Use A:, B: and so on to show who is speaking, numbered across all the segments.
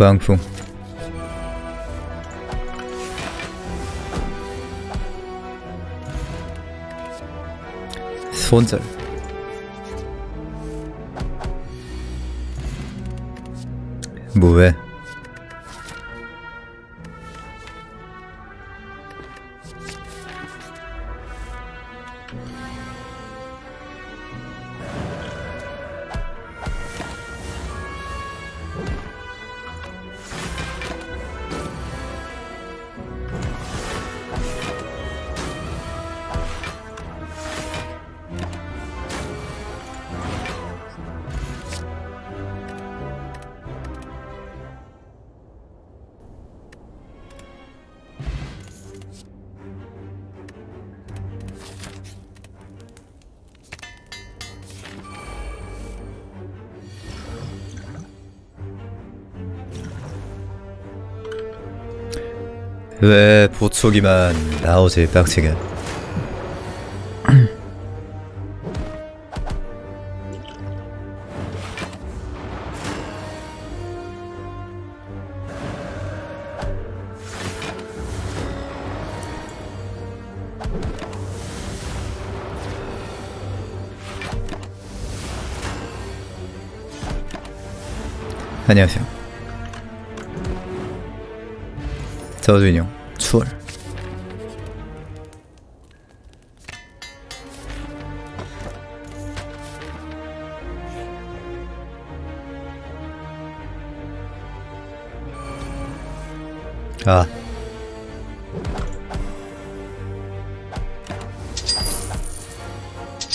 A: 광풍 손절. 무회 왜 보초기만 나오지 빡치게? 안녕하세요 저주인형 추월. 아.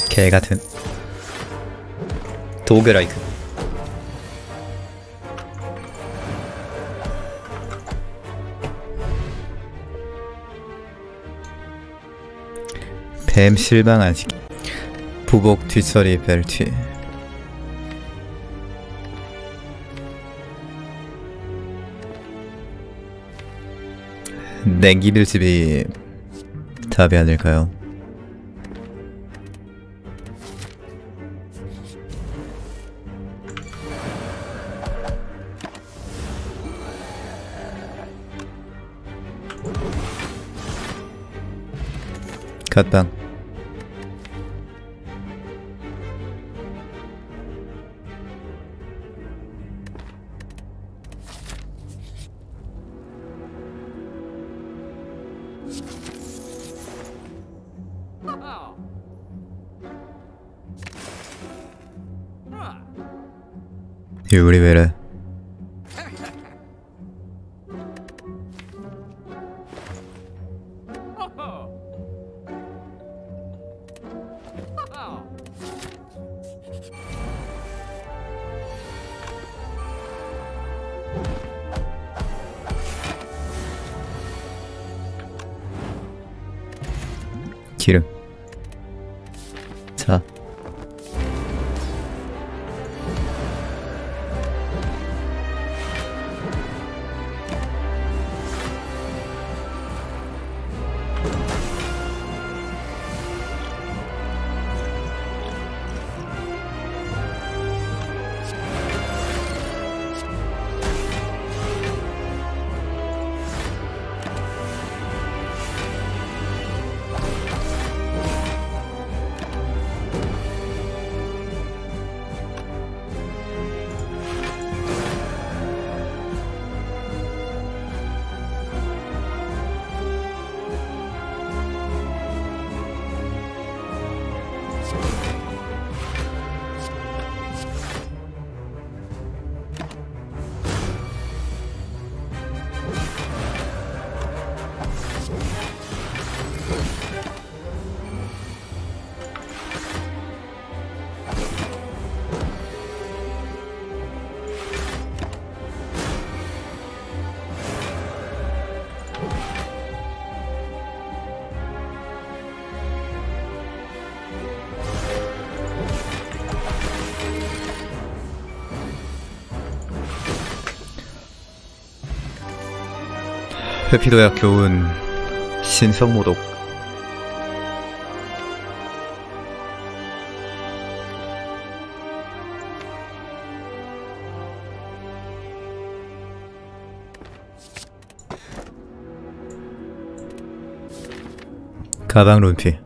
A: 개같은. 도그라이크 뱀안 시키. 부복 뒷서리 벨트 냉기들 집이 답이 아닐까요? 갓방 유리 왜래 기름 회피도약 교훈 신성모독. 가방 룬피.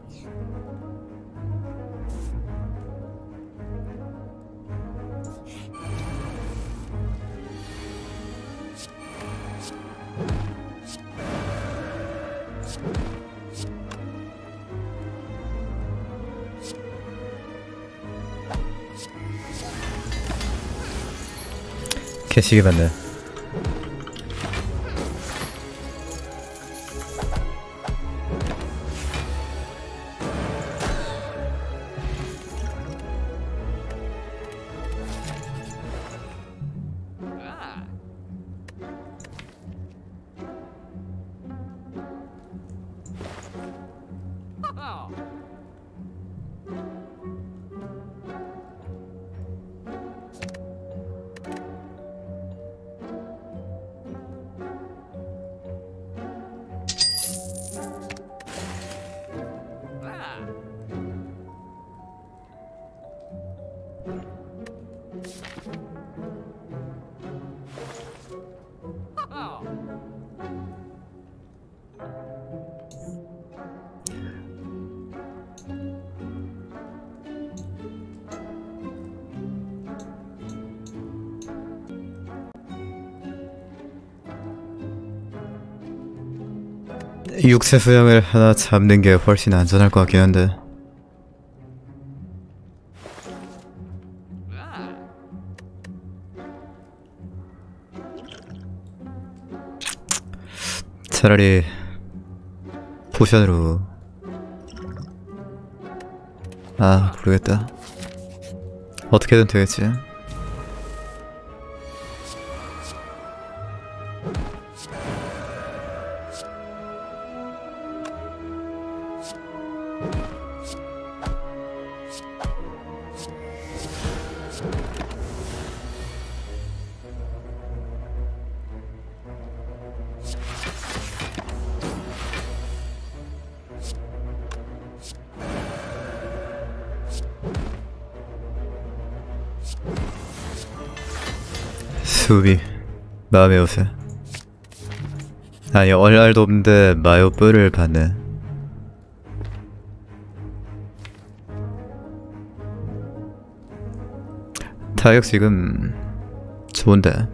A: 캐시기 받네 육체 수양을 하나 잡는 게 훨씬 안전할 것 같긴 한데. 차라리 포션으로. 아 모르겠다. 어떻게든 되겠지 마음의 옷에 아니 얼알도 없는데 마요 뿔을 받네. 타격 지금 좋은데.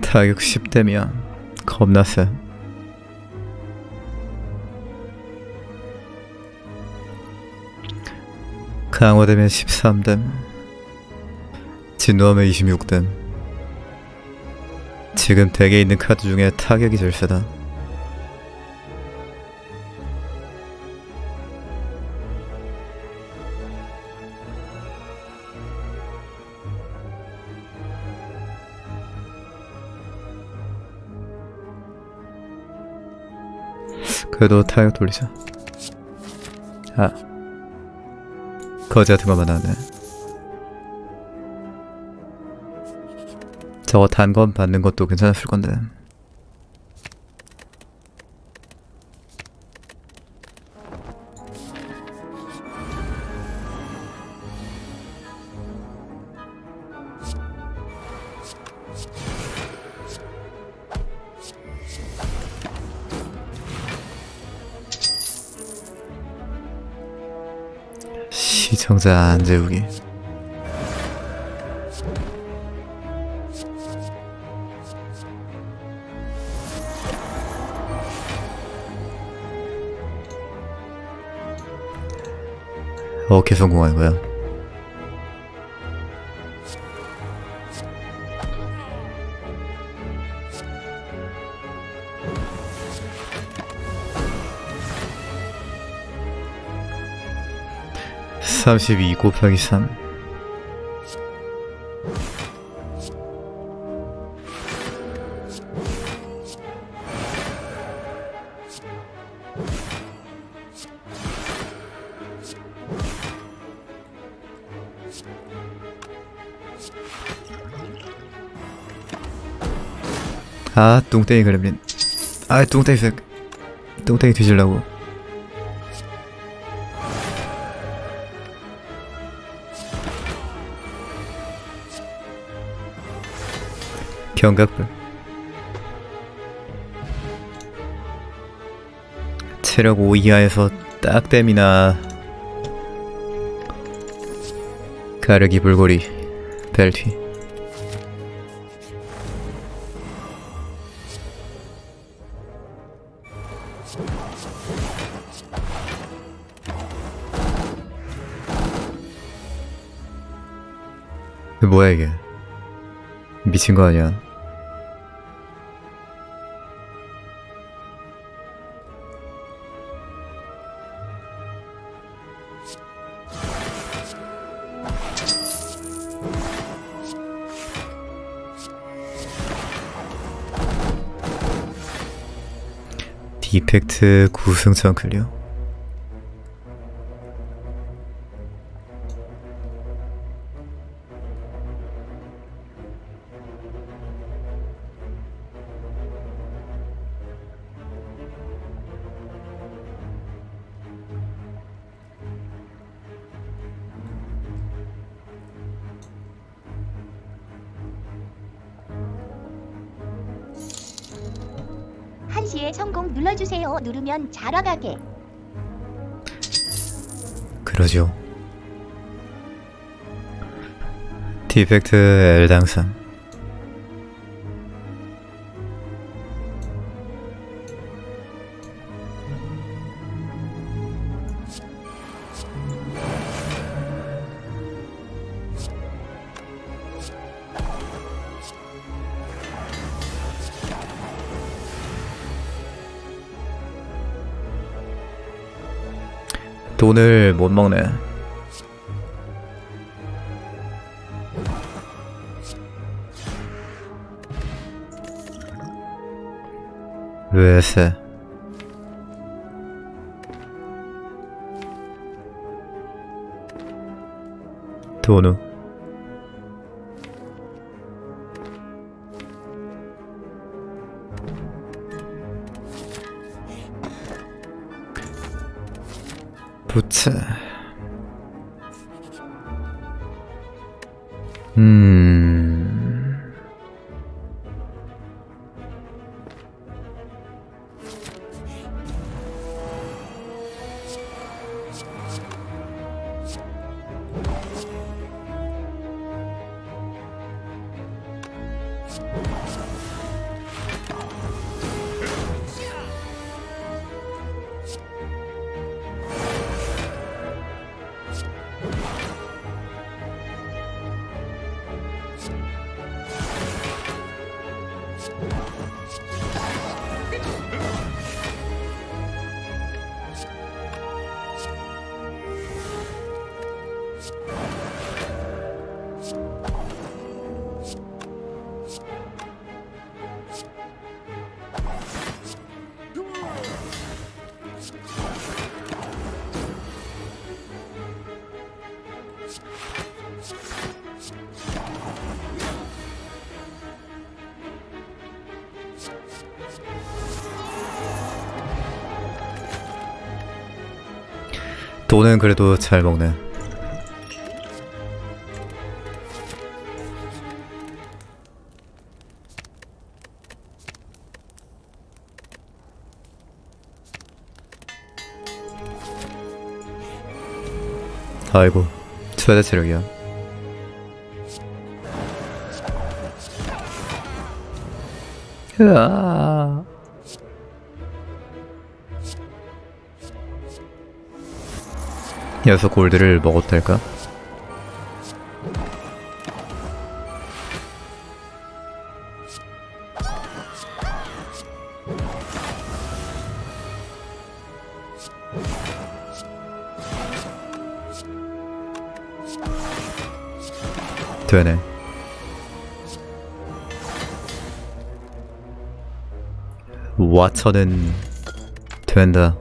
A: 타격 10대면 겁나 세 강화되면 13댐 진노하면 26댐. 지금 덱에 있는 카드 중에 타격이 제일 세다. 그래도 타격 돌리자. 아 거지 같은 거만 나네. 저거 단검 받는 것도 괜찮았을 건데 시청자 안재욱이 어떻게 성공하는 거야? 삼십이 곱하기 삼. 아 뚱땡이 그림린 아 뚱땡이 색 뚱땡이 뒤질라고 경각불. 체력 5 이하에서 딱땜이나. 가르기 불고리 이게 뭐야 이게? 미친 거 아니야 디펙트 구승천 클리어
B: 누르면 자러 가게.
A: 그러죠 디펙트 엘당산 돈을 못 먹네. 왜세? 도누 부츠 음 돈은 그래도 잘 먹네. 아이고 최대 체력이야. 으아 여섯 골드를 될까? 되네. 와처는 된다.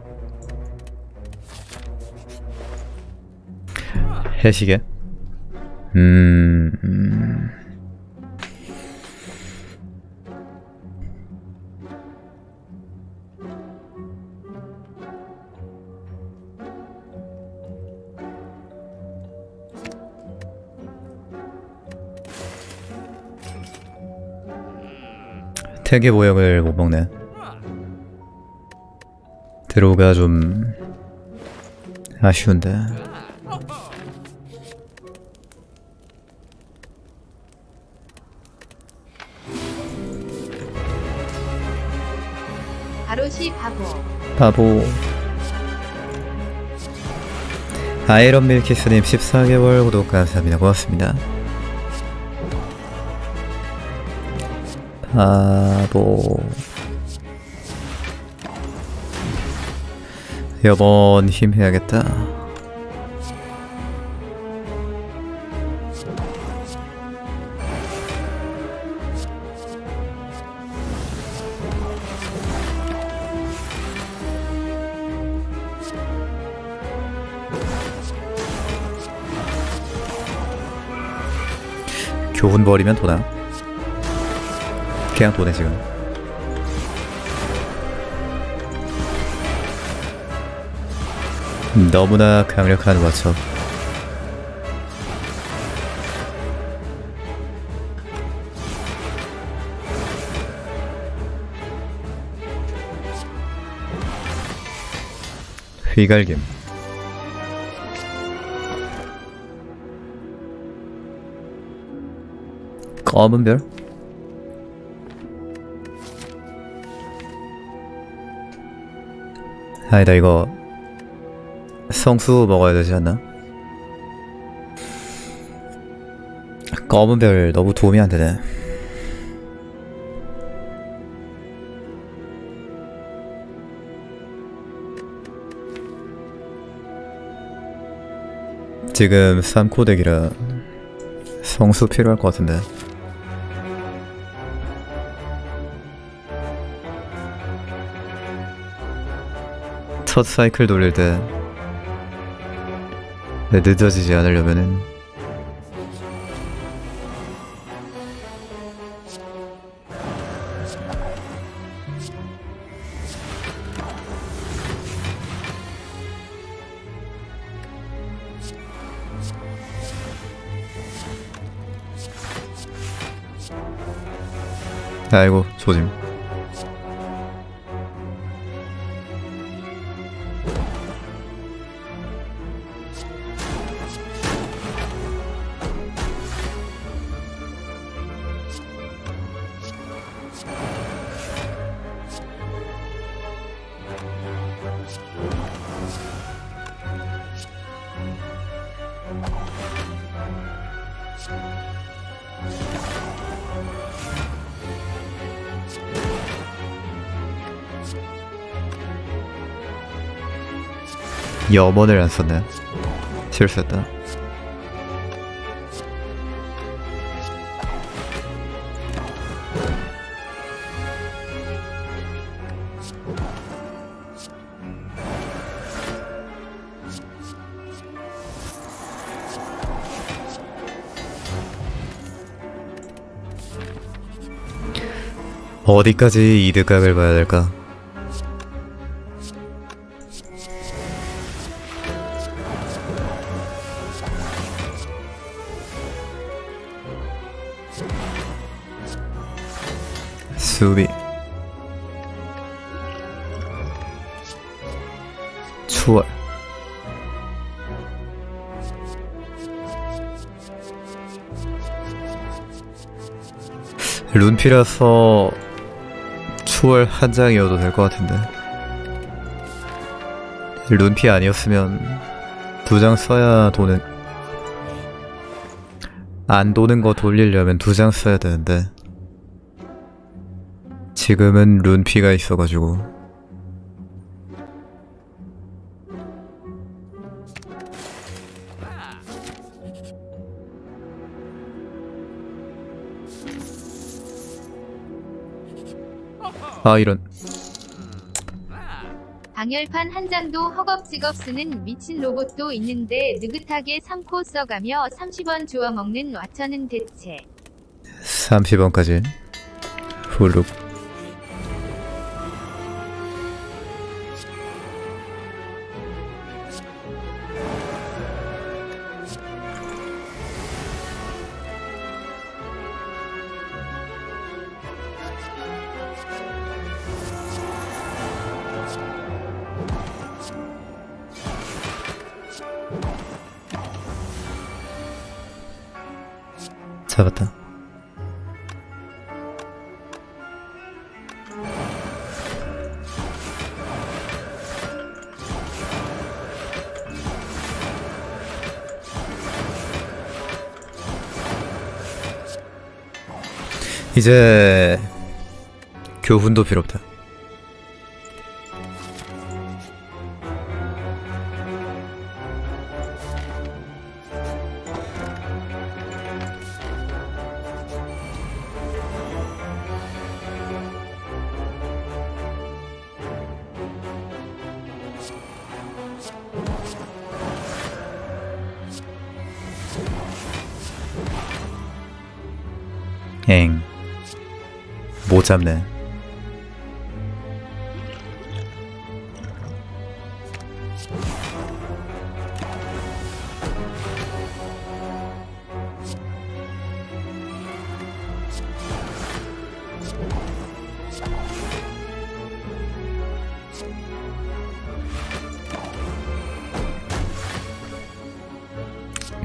A: 해시계? 음, 음. 태계 모형을 못 먹네. 드로우가 좀 아쉬운데.
C: 바보.
A: 아이런 밀키스님 14개월 구독 감사합니다. 고맙습니다. 바보. 여번 힘 해야겠다. 교훈 버리면 도나? 그냥 도네 지금. 너무나 강력한 와처. 휘갈김. 검은 별? 아니다 이거 성수 먹어야 되지 않나? 검은 별 너무 도움이 안 되네. 지금 3코덱이라 성수 필요할 것 같은데. 첫 사이클 돌릴 때 네, 늦어지지 않으려면은 아이고 조짐 염원을 안 썼네 실수했다 어디까지 이득각을 봐야 될까? 수비 추월. 룬피라서 추월 한 장이어도 될 것 같은데. 룬피 아니었으면 두 장 써야 도는 안 도는 거 돌리려면 두 장 써야 되는데 지금은 룬피가 있어가지고. 아 이런.
C: 방열판 한 장도 허겁지겁 쓰는 미친 로봇도 있는데 느긋하게 3코 써가며 30원 주워 먹는 와처는 대체.
A: 30원까지. 후룩 이제 교훈도 필요 없다. 못 잡네.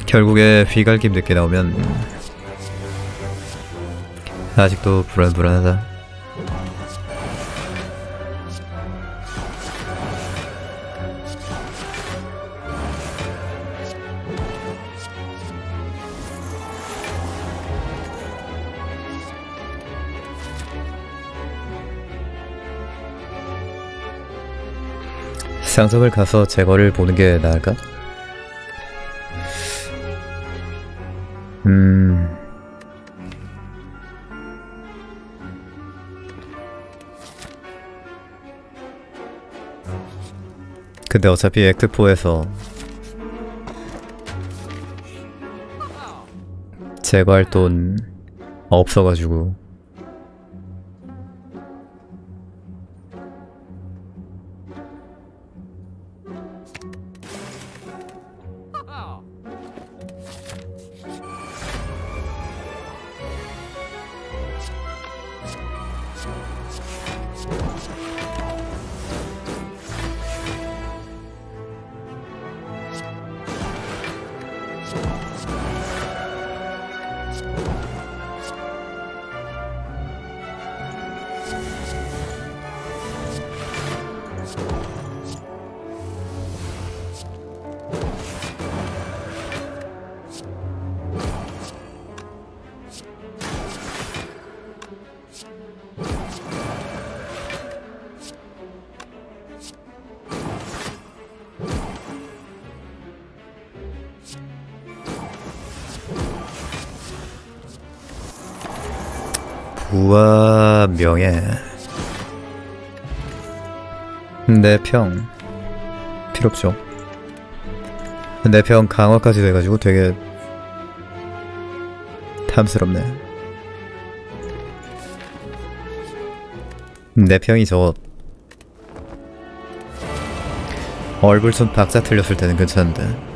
A: 결국에 휘갈김 늦게 나오면 아직도 불안불안하다. 상점을 가서 제거를 보는 게 나을까? 음... 근데 어차피 액트4에서 제거할 돈 없어가지고 부와 명예. 내평. 필요 없죠. 내평 강화까지 돼가지고 되게 탐스럽네. 내평이 저 얼굴손 박자 틀렸을 때는 괜찮은데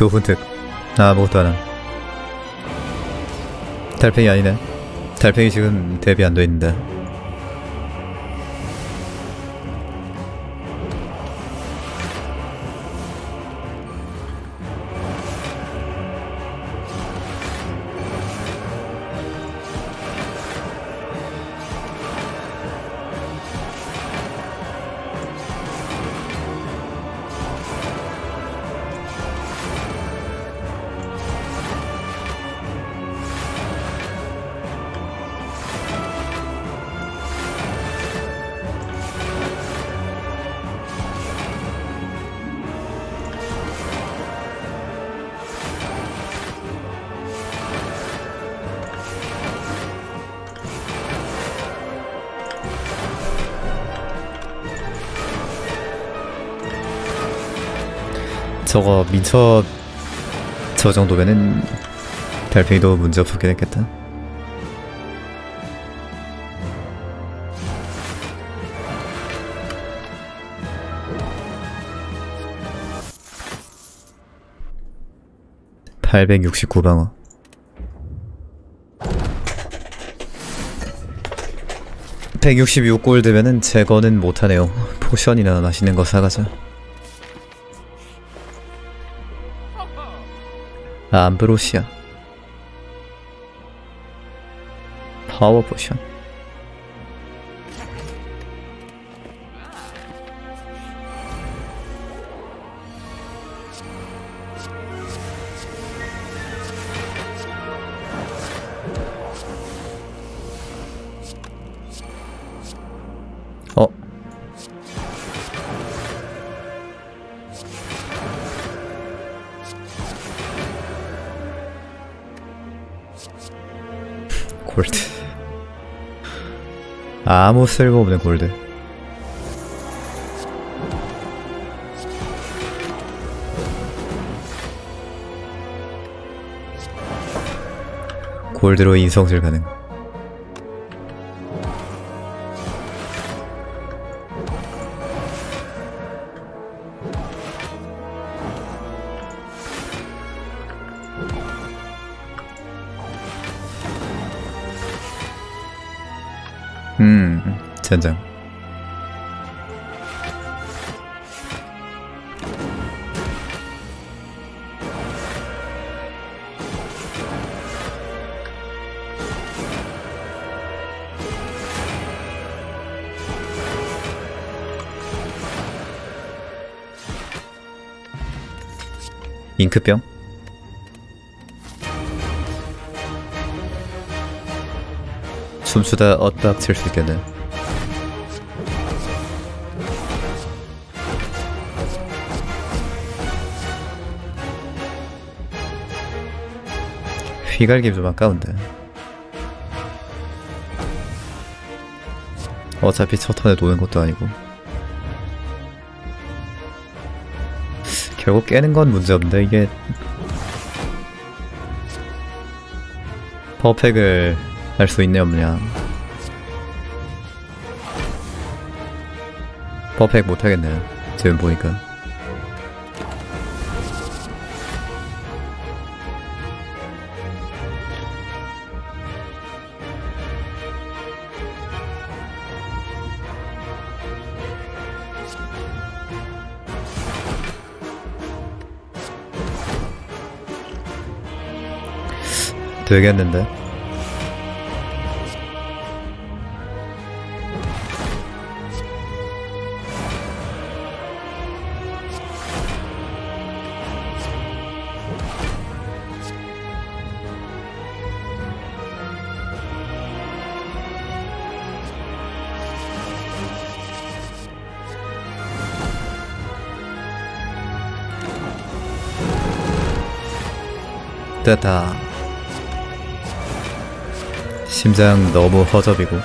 A: 교훈 득. 아무것도 안함. 달팽이 아니네. 달팽이 지금 대비 안 돼 있는데 저거 민첩 저 정도면은 달팽이도 문제 없었긴 했겠다. (869 방어) (166골드면은) 제거는 못하네요. 포션이나 맛있는 거 사가자 암브로시아. 파워 포션 아무 쓸모없는 골드. 골드로 인성질 가능 음 젠장. 잉크병? 숨쉬다 엇박칠 수 있겠네 휘갈기 좀 아까운데. 어차피 첫 턴에 노는 것도 아니고. 결국 깨는 건 문제없는데 이게. 퍼펙을 할 수 있네 없냐. 퍼펙 못하겠네 지금 보니까 되겠는데. 됐다 심장 너무 허접이고.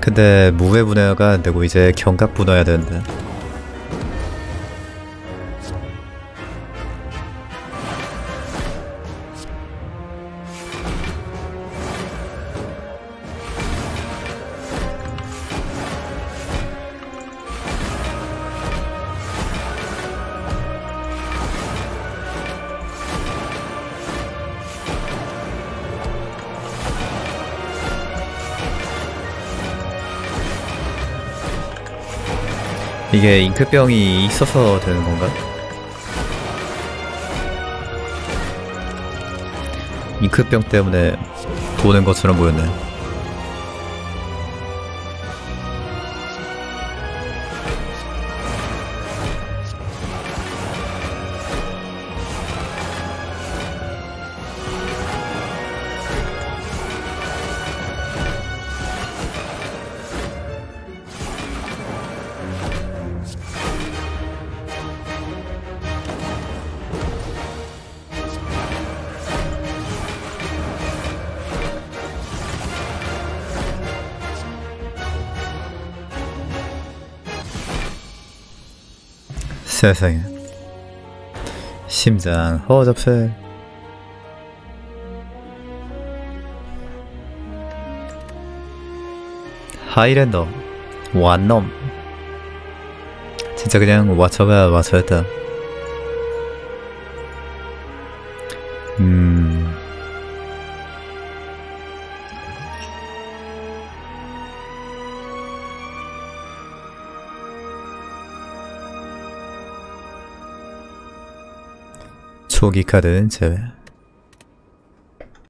A: 근데 무회 분해가 안 되고 이제 경각 분해야 되는데 이게 잉크병이 있어서 되는 건가? 잉크병 때문에 도는 것처럼 보였네. 세상에. 심장 허접해. 하이랜더 완놈 진짜 그냥 와쳐가 와쳐였다 초기 카드는 제외